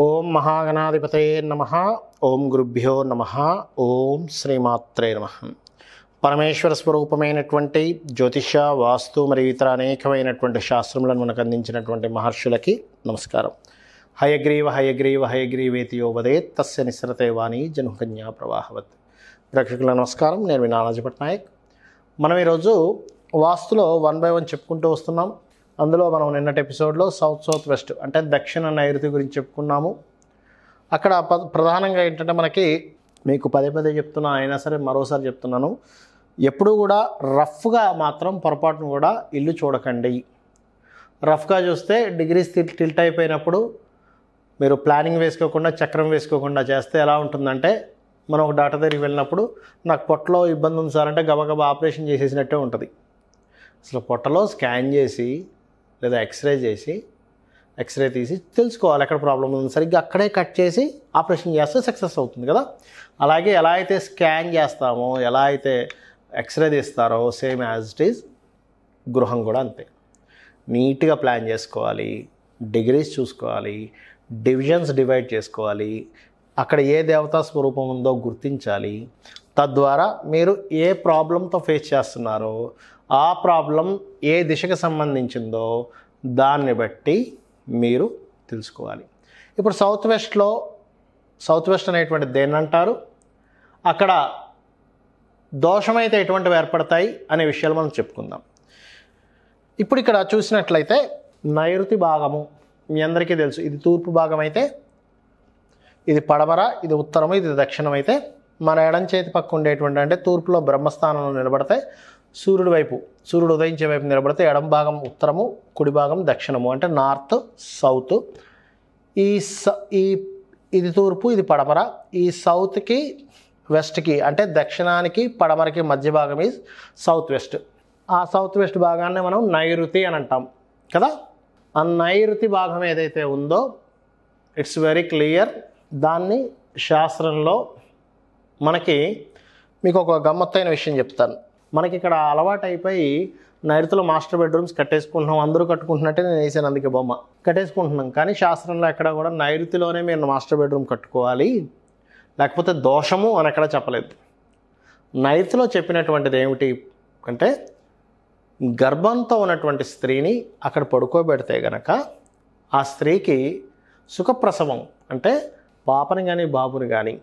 ఓం మహాగణాధిపతయే నమ. ఓం గురుభ్యో నమ. ఓం శ్రీమాత్రే నమ. పరమేశ్వర స్వరూపమైనటువంటి జ్యోతిష వాస్తు మరియు ఇతర అనేకమైనటువంటి శాస్త్రములను మనకు అందించినటువంటి మహర్షులకి నమస్కారం. హయగ్రీవ హయగ్రీవ హయగ్రీవేతి యోవదే తస్య నిస్సరతే వాణి జనుకన్యా ప్రవాహవత్. ప్రేక్షకుల నమస్కారం నేను మీ నానాజీ పట్నాయక్. మనం ఈరోజు వాస్తులో వన్ బై వన్ చెప్పుకుంటూ వస్తున్నాం. అందులో మనం నిన్నటి ఎపిసోడ్లో సౌత్ సౌత్ వెస్ట్ అంటే దక్షిణ నైరుతి గురించి చెప్పుకున్నాము. అక్కడ ప- ప్రధానంగా ఏంటంటే మనకి మీకు పదే పదే చెప్తున్నా అయినా సరే మరోసారి చెప్తున్నాను. ఎప్పుడూ కూడా రఫ్గా మాత్రం పొరపాటును కూడా ఇల్లు చూడకండి. రఫ్గా చూస్తే డిగ్రీస్ టిల్ట్ అయిపోయినప్పుడు మీరు ప్లానింగ్ వేసుకోకుండా చక్రం వేసుకోకుండా చేస్తే ఎలా ఉంటుందంటే మనం ఒక డాక్టర్ దగ్గరికి వెళ్ళినప్పుడు నాకు పొట్టలో ఇబ్బంది ఉంది సార్ అంటే గబగబా ఆపరేషన్ చేసేసినట్టే ఉంటుంది. అసలు పొట్టలో స్కాన్ చేసి లేదా ఎక్స్రే చేసి ఎక్స్రే తీసి తెలుసుకోవాలి ఎక్కడ ప్రాబ్లం ఉంది. సరిగ్గా అక్కడే కట్ చేసి ఆపరేషన్ చేస్తే సక్సెస్ అవుతుంది కదా. అలాగే ఎలా అయితే స్కాన్ చేస్తామో ఎలా అయితే ఎక్స్రే తీస్తారో సేమ్ యాజ్ ఇట్ ఈజ్ గృహం కూడా అంతే. నీట్గా ప్లాన్ చేసుకోవాలి డిగ్రీస్ చూసుకోవాలి డివిజన్స్ డివైడ్ చేసుకోవాలి అక్కడ ఏ దేవతా స్వరూపం ఉందో గుర్తించాలి తద్వారా మీరు ఏ ప్రాబ్లంతో ఫేస్ చేస్తున్నారో ఆ ప్రాబ్లం ఏ దిశకు సంబంధించిందో దాన్ని బట్టి మీరు తెలుసుకోవాలి. ఇప్పుడు సౌత్ వెస్ట్లో సౌత్ వెస్ట్ అనేటువంటి దేన్ని అంటారు? అక్కడ దోషమైతే ఎటువంటివి ఏర్పడతాయి అనే విషయాలు మనం చెప్పుకుందాం. ఇప్పుడు ఇక్కడ చూసినట్లయితే నైరుతి భాగము మీ అందరికీ తెలుసు. ఇది తూర్పు భాగం అయితే ఇది పడమర ఇది ఉత్తరము ఇది దక్షిణం అయితే మన ఎడం చేతి పక్క ఉండేటువంటి అంటే తూర్పులో బ్రహ్మస్థానంలో నిలబడితే సూర్యుడి వైపు సూర్యుడు ఉదయించే వైపు నిలబడితే ఎడం భాగం ఉత్తరము కుడి భాగం దక్షిణము అంటే నార్త్ సౌత్. ఈ స ఈ ఇది తూర్పు ఇది పడమర. ఈ సౌత్కి వెస్ట్కి అంటే దక్షిణానికి పడమరకి మధ్య భాగం ఈజ్ సౌత్ వెస్ట్. ఆ సౌత్ వెస్ట్ భాగాన్ని మనం నైరుతి అని అంటాం కదా? ఆ నైరుతి భాగం ఏదైతే ఉందో ఇట్స్ వెరీ క్లియర్ దాన్ని శాస్త్రంలో మనకి మీకు ఒక గమ్మత్తైన విషయం చెప్తాను. మనకి ఇక్కడ అలవాటు అయిపోయి నైరుతిలో మాస్టర్ బెడ్రూమ్స్ కట్టేసుకుంటున్నాం అందరూ కట్టుకుంటున్నట్టే నేను వేసాను అందుకే బొమ్మ. కట్టేసుకుంటున్నాం. కానీ శాస్త్రంలో ఎక్కడ కూడా నైరుతిలోనే మీరు మాస్టర్ బెడ్రూమ్ కట్టుకోవాలి. లేకపోతే దోషము అని ఎక్కడ చెప్పలేదు. నైరుతిలో చెప్పినటువంటిది ఏమిటి అంటే గర్భంతో ఉన్నటువంటి స్త్రీని అక్కడ పడుకోబెడితే గనక ఆ స్త్రీకి సుఖప్రసవం అంటే పాపని కానీ బాబుని కానీ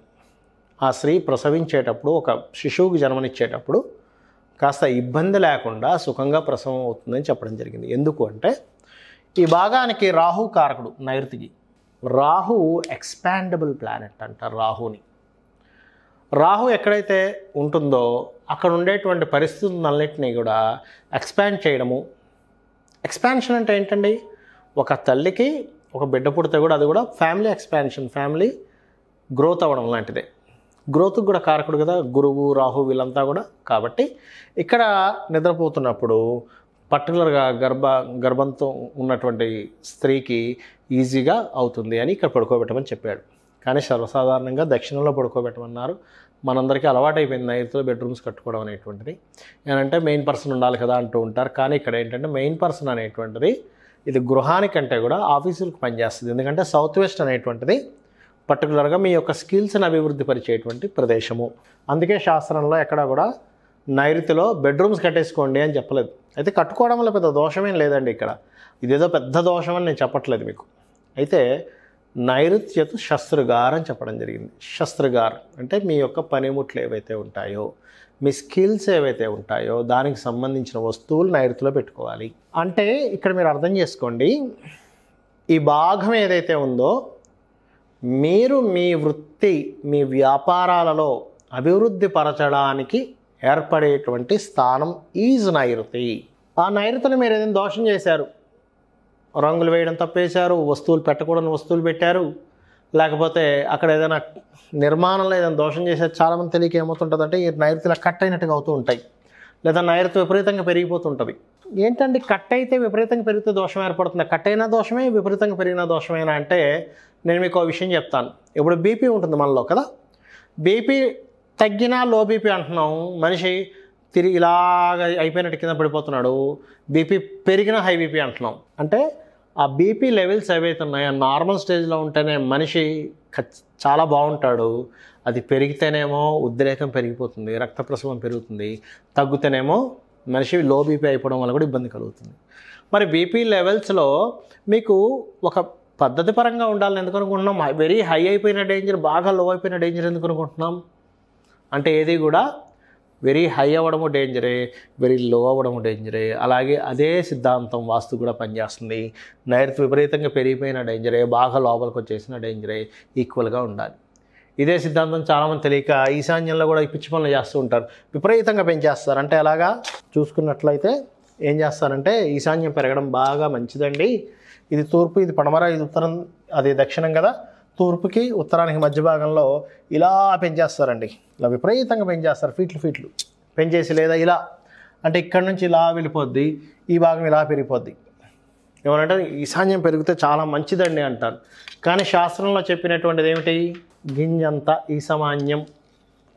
ఆ స్త్రీ ప్రసవించేటప్పుడు ఒక శిశువుకి జన్మనిచ్చేటప్పుడు కాస్త ఇబ్బంది లేకుండా సుఖంగా ప్రసవం అవుతుందని చెప్పడం జరిగింది. ఎందుకు అంటే ఈ భాగానికి రాహు కారకుడు నైరుతికి. రాహు ఎక్స్పాండబుల్ ప్లానెట్ అంటారు రాహుని. రాహు ఎక్కడైతే ఉంటుందో అక్కడ ఉండేటువంటి పరిస్థితులన్నింటినీ కూడా ఎక్స్పాండ్ చేయడము. ఎక్స్పాన్షన్ అంటే ఏంటండి? ఒక తల్లికి ఒక బిడ్డ పుడితే కూడా అది కూడా ఫ్యామిలీ ఎక్స్పాన్షన్ ఫ్యామిలీ గ్రోత్ అవ్వడం లాంటిదే. గ్రోత్కి కూడా కారకుడు కదా గురువు రాహు వీళ్ళంతా కూడా. కాబట్టి ఇక్కడ నిద్రపోతున్నప్పుడు పర్టికులర్గా గర్భ గర్భంతో ఉన్నటువంటి స్త్రీకి ఈజీగా అవుతుంది అని ఇక్కడ పడుకోబెట్టమని చెప్పాడు. కానీ సర్వసాధారణంగా దక్షిణంలో పడుకోబెట్టమన్నారు. మనందరికీ అలవాటైపోయింది నైరుతిలో బెడ్రూమ్స్ కట్టుకోవడం అనేటువంటిది. ఏంటంటే మెయిన్ పర్సన్ ఉండాలి కదా అంటూ ఉంటారు. కానీ ఇక్కడ ఏంటంటే మెయిన్ పర్సన్ అనేటువంటిది ఇది గృహానికంటే కూడా ఆఫీసులకు పనిచేస్తుంది. ఎందుకంటే సౌత్ వెస్ట్ అనేటువంటిది పర్టికులర్గా మీ యొక్క స్కిల్స్ని అభివృద్ధి పరిచేటువంటి ప్రదేశము. అందుకే శాస్త్రంలో ఎక్కడ కూడా నైరుతిలో బెడ్రూమ్స్ కట్టేసుకోండి అని చెప్పలేదు. అయితే కట్టుకోవడం వల్ల పెద్ద దోషమేం లేదండి ఇక్కడ. ఇదేదో పెద్ద దోషం అని నేను చెప్పట్లేదు మీకు. అయితే నైరుత్యత శస్త్రుగార్ అని చెప్పడం జరిగింది. శస్త్రుగార్ అంటే మీ యొక్క పనిముట్లు ఏవైతే ఉంటాయో మీ స్కిల్స్ ఏవైతే ఉంటాయో దానికి సంబంధించిన వస్తువులు నైరుతిలో పెట్టుకోవాలి. అంటే ఇక్కడ మీరు అర్థం చేసుకోండి ఈ భాగం ఏదైతే ఉందో మీరు మీ వృత్తి మీ వ్యాపారాలలో అభివృద్ధి పరచడానికి ఏర్పడేటువంటి స్థానం ఈజ్ నైరుతి. ఆ నైరుతిని మీరు ఏదైనా దోషం చేశారు? రంగులు వేయడం తప్పేశారు వస్తువులు పెట్టకూడని వస్తువులు పెట్టారు లేకపోతే అక్కడ ఏదైనా నిర్మాణంలో ఏదైనా దోషం చేశారు చాలామంది తెలియక ఏమవుతుంటుందంటే ఈ నైరుతిలా కట్ అయినట్టుగా అవుతూ ఉంటాయి. లేదా నైరుతి విపరీతంగా పెరిగిపోతుంటుంది ఏంటండి కట్ అయితే విపరీతంగా పెరిగితే దోషం ఏర్పడుతుంది? కట్ అయిన దోషమే విపరీతంగా పెరిగిన దోషమేనా అంటే నేను మీకు ఒక విషయం చెప్తాను. ఇప్పుడు బీపీ ఉంటుంది మనలో కదా? బీపీ తగ్గినా లో బీపీ అంటున్నాం. మనిషి తిరిగి ఇలాగ అయిపోయినట్టు కింద పడిపోతున్నాడు. బీపీ పెరిగిన హై బీపీ అంటున్నాం. అంటే ఆ బీపీ లెవెల్స్ ఏవైతే ఉన్నాయో నార్మల్ స్టేజ్లో ఉంటేనే మనిషి చాలా బాగుంటాడు. అది పెరిగితేనేమో ఉద్రేకం పెరిగిపోతుంది రక్త ప్రసవం పెరుగుతుంది. తగ్గుతేనేమో మనిషి లో బీపీ అయిపోవడం వల్ల కూడా ఇబ్బంది కలుగుతుంది. మరి బీపీ లెవెల్స్లో మీకు ఒక పద్ధతి పరంగా ఉండాలని ఎందుకు అనుకుంటున్నాం? వెరీ హై అయిపోయిన డేంజర్ బాగా లో అయిపోయిన డేంజర్ ఎందుకు అనుకుంటున్నాం? అంటే ఏది కూడా వెరీ హై అవ్వడము డేంజరే వెరీ లో అవ్వడము డేంజరే. అలాగే అదే సిద్ధాంతం వాస్తు కూడా పనిచేస్తుంది. నైరుతి విపరీతంగా పెరిగిపోయిన డేంజరే బాగా లోపలికి వచ్చేసిన డేంజరే ఈక్వల్గా ఉండాలి. ఇదే సిద్ధాంతం చాలామంది తెలియక ఈశాన్యంలో కూడా ఈ పిచ్చి పనులు చేస్తూ ఉంటారు. విపరీతంగా పెంచేస్తారు. అంటే ఎలాగా చూసుకున్నట్లయితే ఏం చేస్తారంటే ఈశాన్యం పెరగడం బాగా మంచిదండి. ఇది తూర్పు ఇది పడమర ఇది ఉత్తరం అది దక్షిణం కదా? తూర్పుకి ఉత్తరానికి మధ్య భాగంలో ఇలా పెంచేస్తారండి. ఇలా విపరీతంగా పెంచేస్తారు. ఫీట్లు ఫీట్లు. పెంచేసి లేదా ఇలా. అంటే ఇక్కడ నుంచి ఇలా వెళ్ళిపోద్ది ఈ భాగం ఇలా పెరిగిపోద్ది. ఏమనంటే ఈశాన్యం పెరిగితే చాలా మంచిదండి అంటారు. కానీ శాస్త్రంలో చెప్పినటువంటిది ఏమిటి? గింజంత ఈశాన్యం.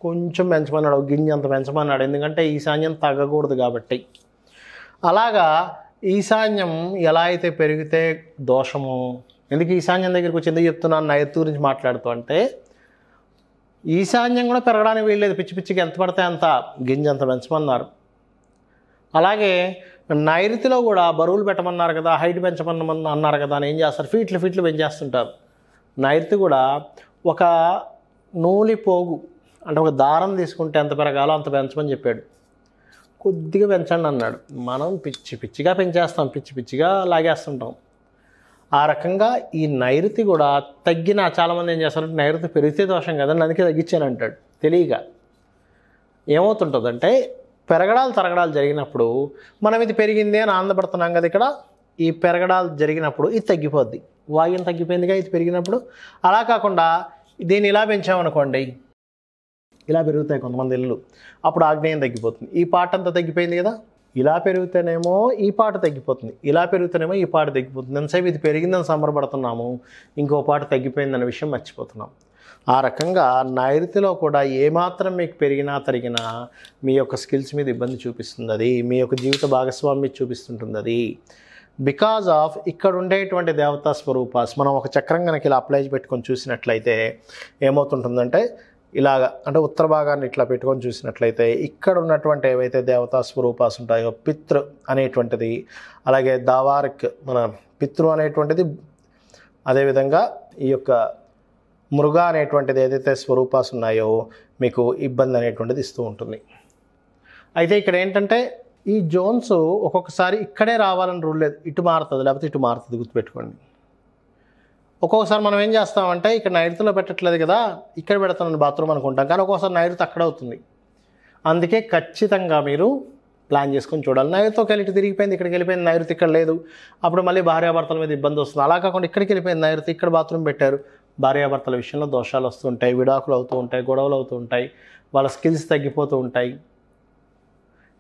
కొంచెం పెంచమన్నాడు గింజంత పెంచమన్నాడు. ఎందుకంటే ఈశాన్యం తగ్గకూడదు కాబట్టి. అలాగా ఈశాన్యం ఎలా అయితే పెరిగితే దోషము? ఎందుకు ఈశాన్యం దగ్గరికి వచ్చి ఎందుకు చెప్తున్నాను? నైరుతి గురించి మాట్లాడుతూ అంటే ఈశాన్యం కూడా పెరగడానికి వీల్లేదు. పిచ్చి పిచ్చికి ఎంత పడితే అంత గింజ అంత పెంచమన్నారు. అలాగే నైరుతిలో కూడా బరువులు పెట్టమన్నారు కదా హైట్ పెంచమన్న అన్నారు కదా అని ఏం చేస్తారు? ఫీట్లు ఫీట్లు పెంచేస్తుంటారు. నైరుతి కూడా ఒక నూలి పోగు అంటే ఒక దారం తీసుకుంటే ఎంత పెరగాలో అంత పెంచమని చెప్పాడు. కొద్దిగా పెంచండి అన్నాడు. మనం పిచ్చి పిచ్చిగా పెంచేస్తాం పిచ్చి పిచ్చిగా లాగేస్తుంటాం. ఆ రకంగా ఈ నైరుతి కూడా తగ్గిన చాలామంది ఏం చేస్తారంటే నైరుతి పెరిగితే దోషం కదండి అందుకే తగ్గించాను అంటాడు. తెలియక. ఏమవుతుంటుందంటే పెరగడాలు తరగడాలు జరిగినప్పుడు మనం ఇది పెరిగింది అని ఆనందపడుతున్నాం కదా ఇక్కడ ఈ పెరగడాలు జరిగినప్పుడు ఇది తగ్గిపోద్ది. వాయుం తగ్గిపోయిందిగా ఇది పెరిగినప్పుడు. అలా కాకుండా దీన్ని ఇలా పెంచామనుకోండి ఇలా పెరుగుతాయి కొంతమంది ఇల్లు అప్పుడు ఆగ్నేయం తగ్గిపోతుంది. ఈ పాట అంతా తగ్గిపోయింది కదా? ఇలా పెరిగితేనేమో ఈ పాట తగ్గిపోతుంది. ఇలా పెరిగితేనేమో ఈ పాట తగ్గిపోతుంది. ఎంతసేపు ఇది పెరిగిందని సంబరపడుతున్నాము ఇంకో పాట తగ్గిపోయిందన్న విషయం మర్చిపోతున్నాం. ఆ రకంగా నైరుతిలో కూడా ఏమాత్రం మీకు పెరిగినా తరిగినా మీ యొక్క స్కిల్స్ మీద ఇబ్బంది చూపిస్తుంది అది మీ యొక్క జీవిత భాగస్వామి చూపిస్తుంటుంది అది బికాజ్ ఆఫ్ ఇక్కడ ఉండేటువంటి దేవతా స్వరూపాస్ మనం ఒక చక్రం కనుక ఇలా అప్లై పెట్టుకొని చూసినట్లయితే ఏమవుతుంటుందంటే ఇలాగ అంటే ఉత్తర భాగాన్ని ఇట్లా పెట్టుకొని చూసినట్లయితే ఇక్కడ ఉన్నటువంటి ఏవైతే దేవతా స్వరూపాస్ ఉంటాయో పితృ అనేటువంటిది అలాగే దావారిక్ మన పితృ అనేటువంటిది అదేవిధంగా ఈ యొక్క మృగ అనేటువంటిది ఏదైతే స్వరూపాస్ ఉన్నాయో మీకు ఇబ్బంది అనేటువంటిది ఇస్తూ ఉంటుంది. అయితే ఇక్కడ ఏంటంటే ఈ జోన్స్ ఒక్కొక్కసారి ఇక్కడే రావాలని రూల్ లేదు. ఇటు మారుతుంది లేకపోతే ఇటు మారుతుంది గుర్తుపెట్టుకోండి. ఒక్కొక్కసారి మనం ఏం చేస్తామంటే ఇక్కడ నైరుతిలో పెట్టట్లేదు కదా ఇక్కడ పెడతాను బాత్రూమ్ అనుకుంటాం. కానీ ఒక్కొక్కసారి నైరుతి అక్కడ అవుతుంది. అందుకే ఖచ్చితంగా మీరు ప్లాన్ చేసుకొని చూడాలి. నైరుతికి వెళ్ళి ఇటు తిరిగిపోయింది ఇక్కడికి వెళ్ళిపోయింది నైరుతి ఇక్కడ లేదు. అప్పుడు మళ్ళీ భార్యాభర్తల మీద ఇబ్బంది వస్తుంది. అలా కాకుండా ఇక్కడికి వెళ్ళిపోయింది నైరుతి ఇక్కడ బాత్రూమ్ పెట్టారు. భార్యాభర్తల విషయంలో దోషాలు వస్తుంటాయి విడాకులు అవుతూ ఉంటాయి గొడవలు అవుతూ ఉంటాయి వాళ్ళ స్కిల్స్ తగ్గిపోతూ ఉంటాయి.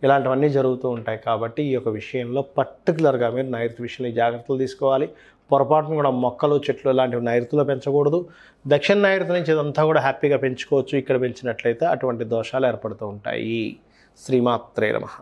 ఇలాంటివన్నీ జరుగుతూ ఉంటాయి కాబట్టి ఈ యొక్క విషయంలో పర్టికులర్గా మీరు నైరుతి విషయంలో జాగ్రత్తలు తీసుకోవాలి. పొరపాటును కూడా మొక్కలు చెట్లు ఇలాంటివి నైరుతిలో పెంచకూడదు. దక్షిణ నైరుతి నుంచి ఇదంతా కూడా హ్యాపీగా పెంచుకోవచ్చు. ఇక్కడ పెంచినట్లయితే అటువంటి దోషాలు ఏర్పడుతూ ఉంటాయి. శ్రీమాత్రే నమః.